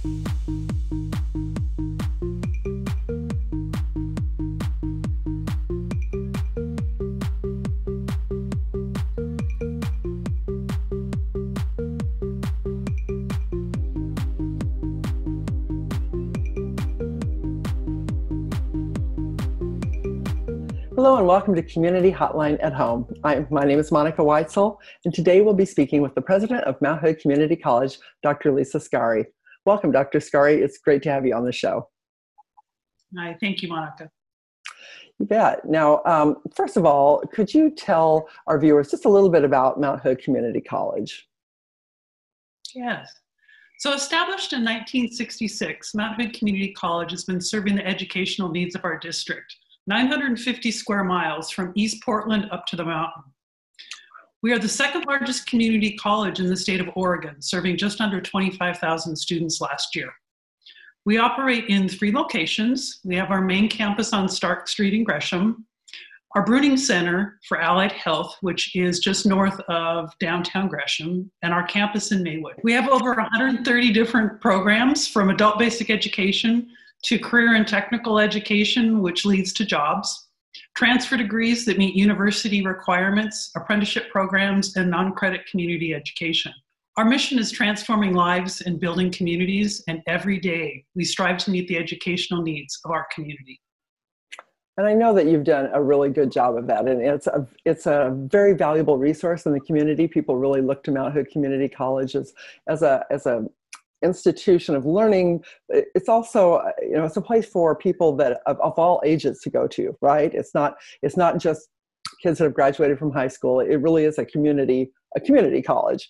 Hello and welcome to Community Hotline at Home. I, my name is Monica Weitzel, and today we'll be speaking with the president of Mount Hood Community College, Dr. Lisa Skari. Welcome, Dr. Skari. It's great to have you on the show. Hi, thank you, Monica. You bet. Now, um, first of all, could you tell our viewers just a little bit about Mount Hood Community College? Yes. So, established in 1966, Mount Hood Community College has been serving the educational needs of our district 950 square miles from East Portland up to the mountain. We are the second largest community college in the state of Oregon, serving just under 25,000 students last year. We operate in three locations. We have our main campus on Stark Street in Gresham, our Bruning Center for Allied Health, which is just north of downtown Gresham, and our campus in Maywood. We have over 130 different programs from adult basic education to career and technical education, which leads to jobs, transfer degrees that meet university requirements, apprenticeship programs, and non credit community education. Our mission is transforming lives and building communities, and every day we strive to meet the educational needs of our community. And I know that you've done a really good job of that, and it's a it's a very valuable resource in the community. People really look to Mount Hood Community College as, as a as a institution of learning it's also you know it's a place for people that of, of, all ages to go to right? It's not it's not just kids that have graduated from high school. It really is a community a community college.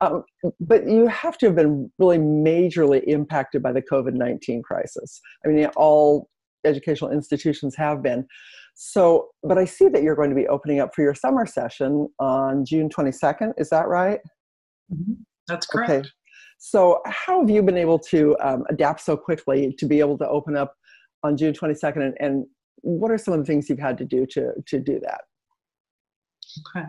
Um, but you have to have been really majorly impacted by the covid-19 crisis. I mean all educational institutions have been. So but i see that you're going to be opening up for your summer session on june 22nd is that right? Mm-hmm. that's correct. okay. So, how have you been able to um, adapt so quickly to be able to open up on June 22nd? And, and what are some of the things you've had to do to, to do that? Okay.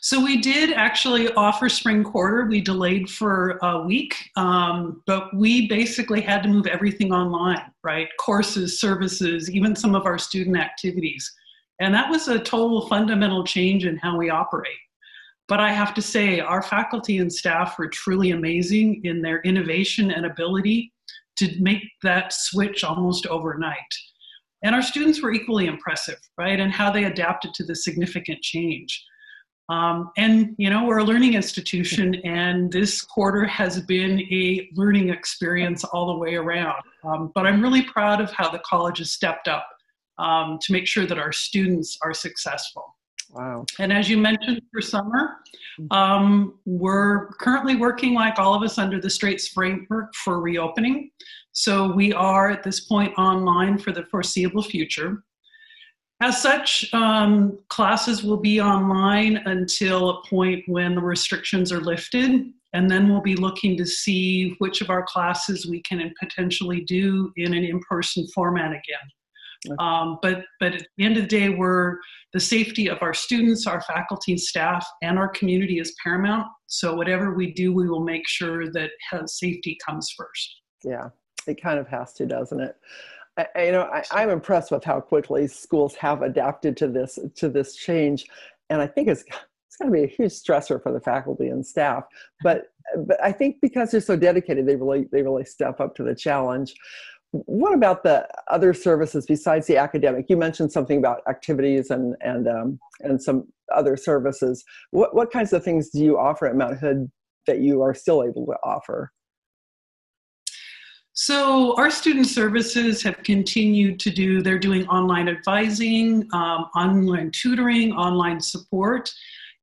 So we did actually offer spring quarter. We delayed for a week, um, but we basically had to move everything online, right? Courses, services, even some of our student activities. And that was a total fundamental change in how we operate. But I have to say, our faculty and staff were truly amazing in their innovation and ability to make that switch almost overnight. And our students were equally impressive, right? And how they adapted to the significant change. Um, and, you know, we're a learning institution, and this quarter has been a learning experience all the way around. Um, but I'm really proud of how the college has stepped up um, to make sure that our students are successful. Wow. And as you mentioned for summer, um, we're currently working, like all of us, under the Straits framework for reopening. So we are at this point online for the foreseeable future. As such, um, classes will be online until a point when the restrictions are lifted, and then we'll be looking to see which of our classes we can potentially do in an in person format again. Um, but but at the end of the day, we're the safety of our students, our faculty, staff, and our community is paramount. So whatever we do, we will make sure that safety comes first. Yeah, it kind of has to, doesn't it? I, you know, I, I'm impressed with how quickly schools have adapted to this to this change, and I think it's it's going to be a huge stressor for the faculty and staff. But but I think because they're so dedicated, they really they really step up to the challenge what about the other services besides the academic? You mentioned something about activities and and um, and some other services. What what kinds of things do you offer at Mount Hood that you are still able to offer? So our student services have continued to do. They're doing online advising, um, online tutoring, online support.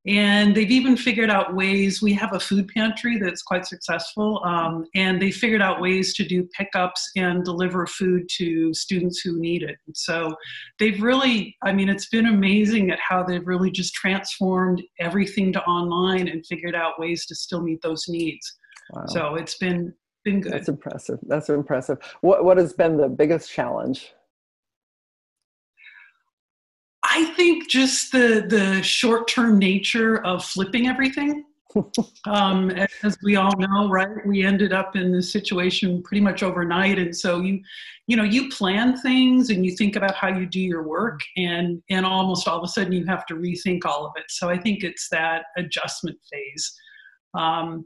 And they've even figured out ways. We have a food pantry that's quite successful, um, and they figured out ways to do pickups and deliver food to students who need it. So they've really, I mean, it's been amazing at how they've really just transformed everything to online and figured out ways to still meet those needs. Wow. So it's been been good. That's impressive. That's impressive. What what has been the biggest challenge? I think just the the short term nature of flipping everything. um, as we all know, right? We ended up in this situation pretty much overnight, and so you, you know, you plan things and you think about how you do your work, and and almost all of a sudden you have to rethink all of it. So I think it's that adjustment phase. Um,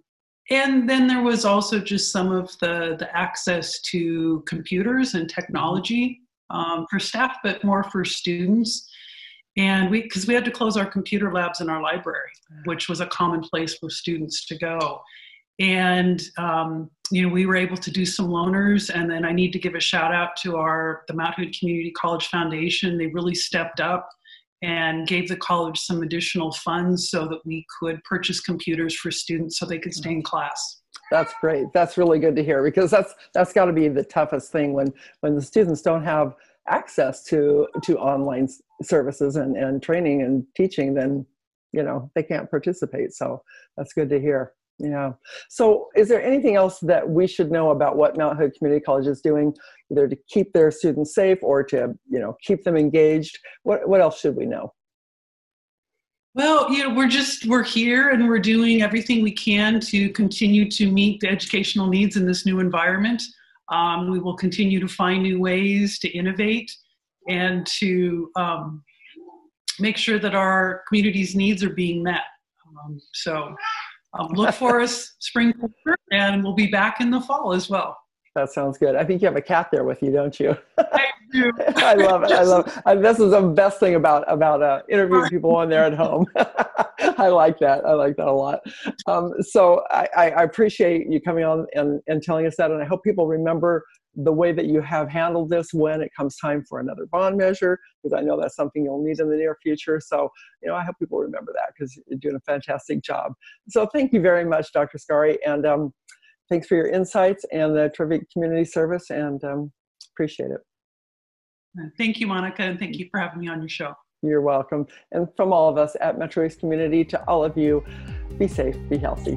and then there was also just some of the the access to computers and technology um, for staff, but more for students and we because we had to close our computer labs in our library which was a common place for students to go. And um, you know we were able to do some loaners and then i need to give a shout out to our the mount hood community college foundation. They really stepped up and gave the college some additional funds so that we could purchase computers for students so they could stay in class. That's great. That's really good to hear because that's that's got to be the toughest thing when when the students don't have access to to online services and, and training and teaching, then you know they can't participate. So that's good to hear. Yeah. So, is there anything else that we should know about what Mount Hood Community College is doing, either to keep their students safe or to, you know, keep them engaged? What What else should we know? Well, you know, we're just we're here and we're doing everything we can to continue to meet the educational needs in this new environment. Um, we will continue to find new ways to innovate and to um, make sure that our community's needs are being met. Um, so um, look for us spring quarter, and we'll be back in the fall as well. That sounds good. I think you have a cat there with you, don't you? I do. I love it. I love it. This is the best thing about about uh, interviewing people when they're at home. I like that. I like that a lot. Um, so I, I, appreciate you coming on and, and telling us that, and I hope people remember the way that you have handled this when it comes time for another bond measure, because I know that's something you'll need in the near future. So, you know, I hope people remember that because you're doing a fantastic job. So, thank you very much, Dr. Skari, and um, thanks for your insights and the terrific community service, and um, appreciate it. Thank you, Monica, and thank you for having me on your show. You're welcome. And from all of us at Metro East Community to all of you, be safe, be healthy.